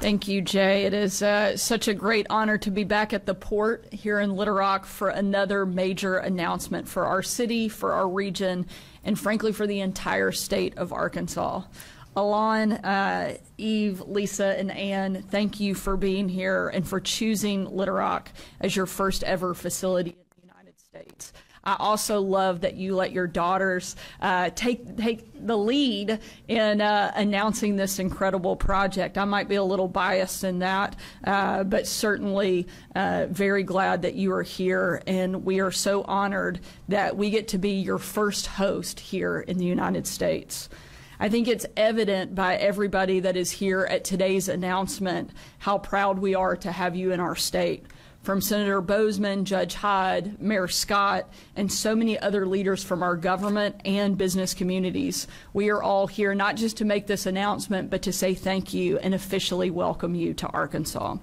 Thank you, Jay. It is uh, such a great honor to be back at the port here in Little Rock for another major announcement for our city, for our region, and frankly for the entire state of Arkansas. Alain, uh, Yves, Lisa, and Ann, thank you for being here and for choosing Little Rock as your first ever facility in the United States. I also love that you let your daughters uh, take take the lead in uh, announcing this incredible project. I might be a little biased in that, uh, but certainly uh, very glad that you are here, and we are so honored that we get to be your first host here in the United States. I think it's evident by everybody that is here at today's announcement how proud we are to have you in our state from Senator Boozman, Judge Hyde, Mayor Scott, and so many other leaders from our government and business communities. We are all here not just to make this announcement, but to say thank you and officially welcome you to Arkansas.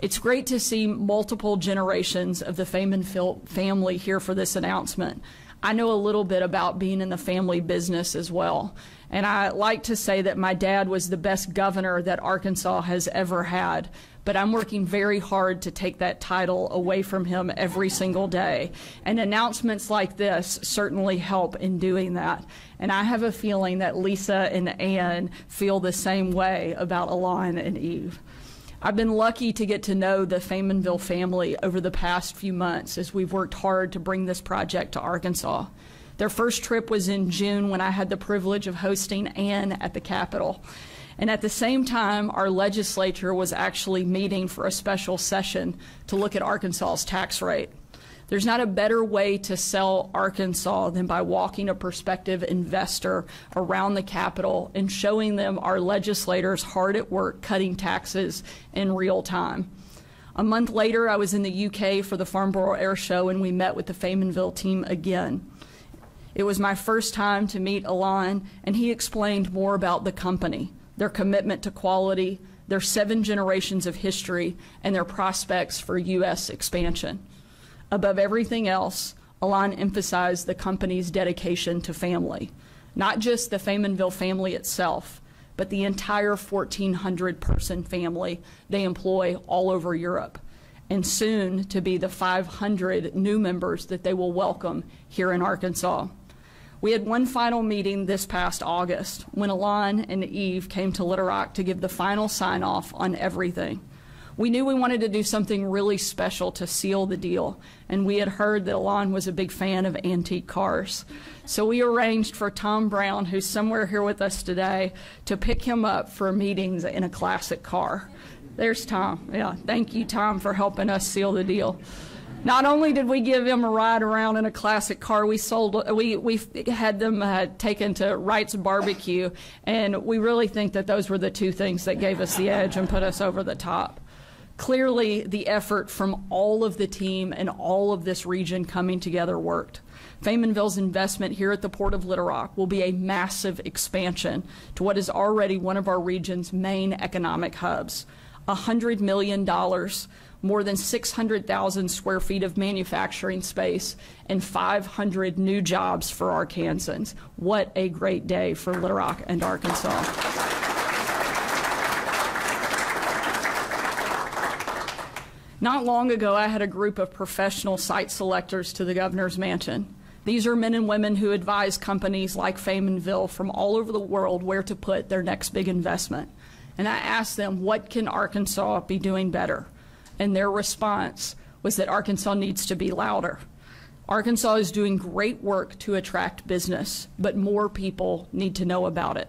It's great to see multiple generations of the Fayman family here for this announcement. I know a little bit about being in the family business as well. And I like to say that my dad was the best governor that Arkansas has ever had but I'm working very hard to take that title away from him every single day. And announcements like this certainly help in doing that. And I have a feeling that Lisa and Ann feel the same way about Alain and Yves. I've been lucky to get to know the Faymonville family over the past few months as we've worked hard to bring this project to Arkansas. Their first trip was in June when I had the privilege of hosting Ann at the Capitol. And at the same time, our legislature was actually meeting for a special session to look at Arkansas's tax rate. There's not a better way to sell Arkansas than by walking a prospective investor around the Capitol and showing them our legislators hard at work cutting taxes in real time. A month later, I was in the UK for the Farnborough Air Show and we met with the Faymonville team again. It was my first time to meet Alain, and he explained more about the company their commitment to quality, their seven generations of history, and their prospects for U.S. expansion. Above everything else, Alain emphasized the company's dedication to family, not just the Faymonville family itself, but the entire 1,400 person family they employ all over Europe, and soon to be the 500 new members that they will welcome here in Arkansas. We had one final meeting this past August when Alain and Yves came to Little Rock to give the final sign off on everything. We knew we wanted to do something really special to seal the deal, and we had heard that Alain was a big fan of antique cars. So we arranged for Tom Brown, who's somewhere here with us today, to pick him up for meetings in a classic car. There's Tom. Yeah, thank you, Tom, for helping us seal the deal. Not only did we give them a ride around in a classic car, we sold we we had them uh, taken to Wright's Barbecue, and we really think that those were the two things that gave us the edge and put us over the top. Clearly, the effort from all of the team and all of this region coming together worked. Faymonville's investment here at the Port of Little Rock will be a massive expansion to what is already one of our region's main economic hubs. $100 million more than 600,000 square feet of manufacturing space, and 500 new jobs for Arkansans. What a great day for Little Rock and Arkansas. Not long ago, I had a group of professional site selectors to the governor's mansion. These are men and women who advise companies like Faymonville from all over the world where to put their next big investment. And I asked them, what can Arkansas be doing better? And their response was that Arkansas needs to be louder. Arkansas is doing great work to attract business, but more people need to know about it.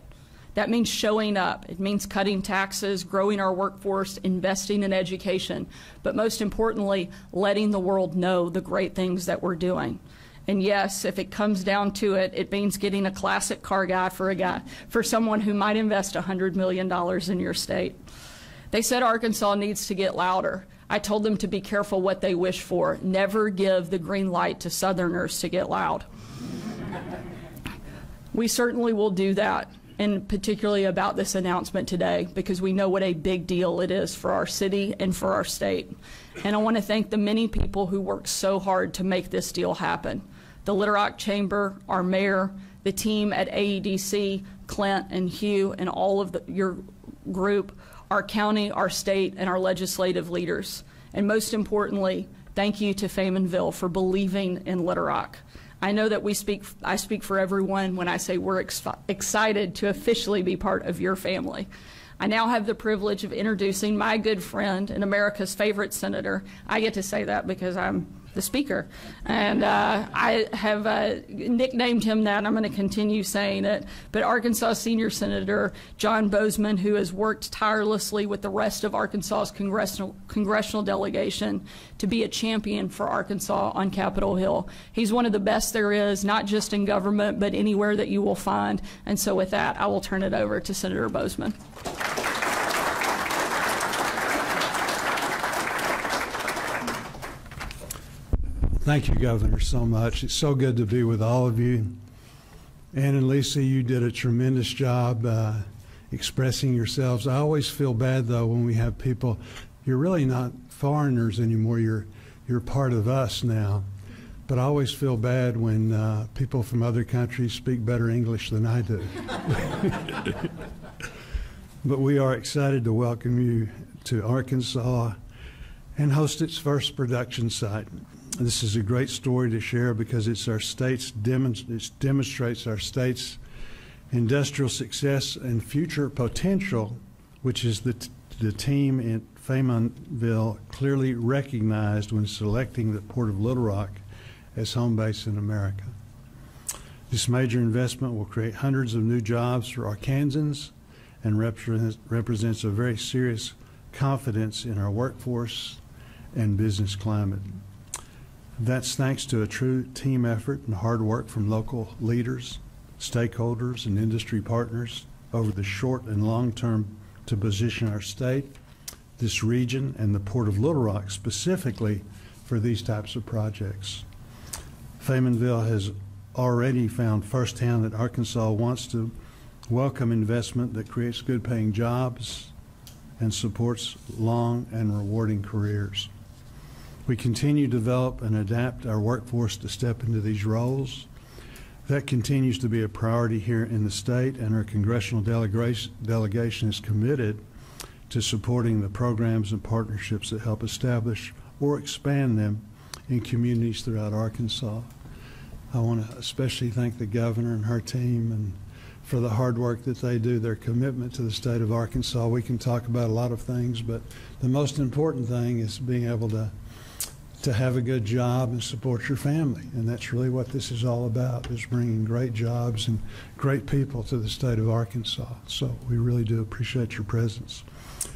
That means showing up. It means cutting taxes, growing our workforce, investing in education, but most importantly, letting the world know the great things that we're doing. And yes, if it comes down to it, it means getting a classic car guy for a guy, for someone who might invest $100 million in your state. They said Arkansas needs to get louder. I told them to be careful what they wish for. Never give the green light to Southerners to get loud. we certainly will do that, and particularly about this announcement today, because we know what a big deal it is for our city and for our state. And I want to thank the many people who worked so hard to make this deal happen. The Little Rock Chamber, our mayor, the team at AEDC, Clint and Hugh, and all of the, your group, our county, our state, and our legislative leaders. And most importantly, thank you to Faymonville for believing in Little Rock. I know that we speak, I speak for everyone when I say we're ex excited to officially be part of your family. I now have the privilege of introducing my good friend and America's favorite senator. I get to say that because I'm the speaker. And uh, I have uh, nicknamed him that. I'm going to continue saying it. But Arkansas Senior Senator John Boozman, who has worked tirelessly with the rest of Arkansas's congressional, congressional delegation to be a champion for Arkansas on Capitol Hill. He's one of the best there is, not just in government, but anywhere that you will find. And so with that, I will turn it over to Senator Boozman. Thank you, Governor, so much. It's so good to be with all of you. Ann and Lisa, you did a tremendous job uh, expressing yourselves. I always feel bad, though, when we have people, you're really not foreigners anymore, you're, you're part of us now. But I always feel bad when uh, people from other countries speak better English than I do. but we are excited to welcome you to Arkansas and host its first production site. This is a great story to share because it's our state's it demonstrates our state's industrial success and future potential, which is the, the team in Faymonville clearly recognized when selecting the Port of Little Rock as home base in America. This major investment will create hundreds of new jobs for Arkansans and represents, represents a very serious confidence in our workforce and business climate. That's thanks to a true team effort and hard work from local leaders, stakeholders, and industry partners over the short and long term to position our state, this region, and the Port of Little Rock specifically for these types of projects. Faymonville has already found firsthand that Arkansas wants to welcome investment that creates good paying jobs and supports long and rewarding careers. We continue to develop and adapt our workforce to step into these roles. That continues to be a priority here in the state, and our congressional delegation is committed to supporting the programs and partnerships that help establish or expand them in communities throughout Arkansas. I want to especially thank the governor and her team and for the hard work that they do, their commitment to the state of Arkansas. We can talk about a lot of things, but the most important thing is being able to to have a good job and support your family. And that's really what this is all about, is bringing great jobs and great people to the state of Arkansas. So we really do appreciate your presence.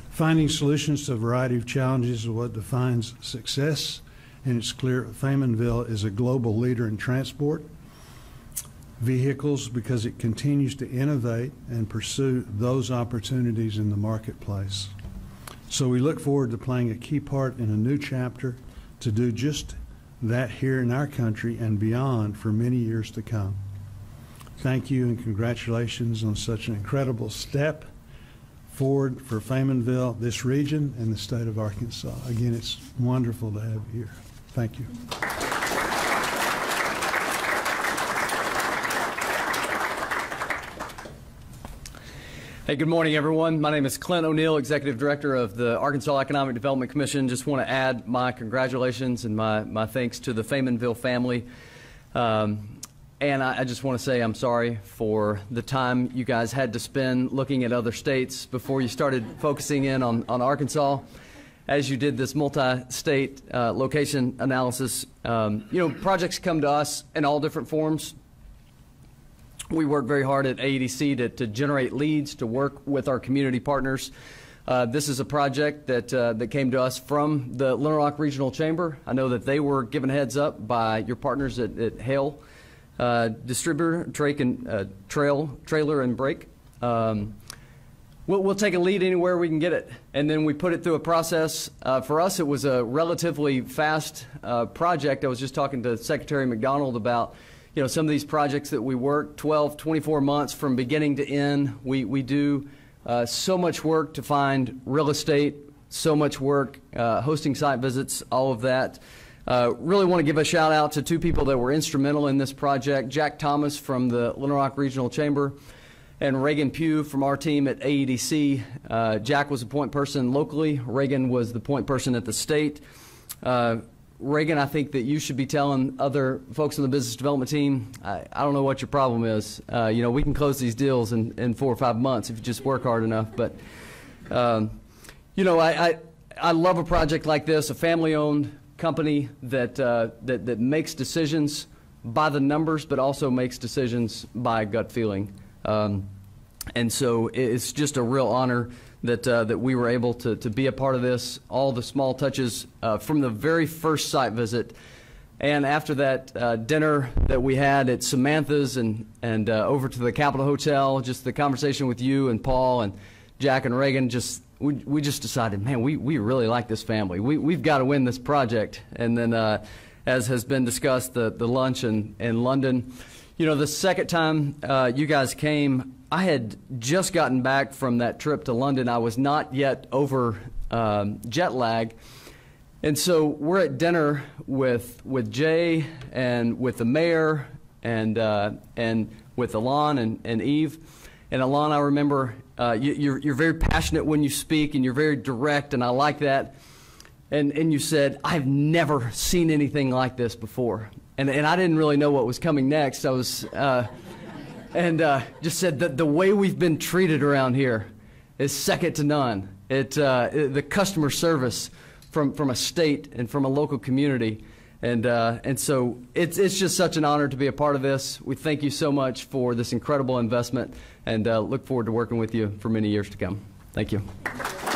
Finding solutions to a variety of challenges is what defines success, and it's clear Faymonville is a global leader in transport vehicles because it continues to innovate and pursue those opportunities in the marketplace. So we look forward to playing a key part in a new chapter to do just that here in our country and beyond for many years to come. Thank you and congratulations on such an incredible step forward for Faymonville, this region, and the state of Arkansas. Again, it's wonderful to have you here. Thank you. Hey, good morning, everyone. My name is Clint O'Neill, Executive Director of the Arkansas Economic Development Commission. Just want to add my congratulations and my, my thanks to the Faymonville family. Um, and I, I, just want to say I'm sorry for the time you guys had to spend looking at other states before you started focusing in on, on Arkansas. As you did this multi-state uh, location analysis, um, you know, projects come to us in all different forms we work very hard at AEDC to, to generate leads, to work with our community partners. Uh, this is a project that uh, that came to us from the Little Rock Regional Chamber. I know that they were given heads up by your partners at, at Hale uh, Distributor, Trake and uh, Trail, Trailer and Brake. Um, we'll, we'll, take a lead anywhere we can get it, and then we put it through a process. Uh, for us, it was a relatively fast uh, project. I was just talking to Secretary McDonald about you know, some of these projects that we work 12, 24 months from beginning to end. We, we do uh, so much work to find real estate, so much work uh, hosting site visits, all of that. Uh, really want to give a shout out to two people that were instrumental in this project. Jack Thomas from the Little Rock Regional Chamber and Reagan Pugh from our team at AEDC. Uh, Jack was the point person locally. Reagan was the point person at the state. Reagan, I think that you should be telling other folks on the business development team, I, I don't know what your problem is. Uh, you know, we can close these deals in, in four or five months if you just work hard enough. But, um, you know, I, I, I love a project like this, a family-owned company that, uh, that, that makes decisions by the numbers, but also makes decisions by gut feeling. Um, and so it's just a real honor that, uh, that we were able to, to be a part of this, all the small touches uh, from the very first site visit. And after that uh, dinner that we had at Samantha's and, and uh, over to the Capitol Hotel, just the conversation with you and Paul and Jack and Reagan, just we, we just decided, man, we, we really like this family. We, we've got to win this project. And then, uh, as has been discussed, the, the lunch in, in London. You know, the second time uh, you guys came, I had just gotten back from that trip to London. I was not yet over um, jet lag. And so we're at dinner with, with Jay and with the mayor and, uh, and with Alain and, and Yves. And Alain, I remember uh, you, you're, you're very passionate when you speak and you're very direct, and I like that. And, and you said, I've never seen anything like this before. And, and I didn't really know what was coming next. I was, uh, and uh, just said that the way we've been treated around here is second to none. It, uh, it- the customer service from, from a state and from a local community. And, uh, and so it's, it's just such an honor to be a part of this. We thank you so much for this incredible investment and uh, look forward to working with you for many years to come. Thank you.